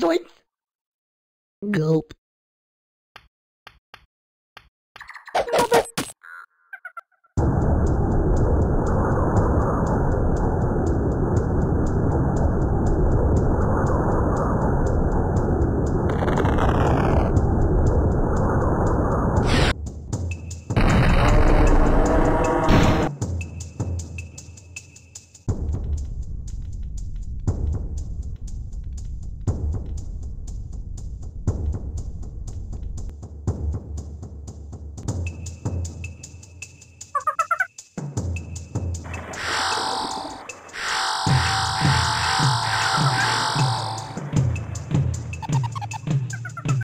Zoinks! Gulp.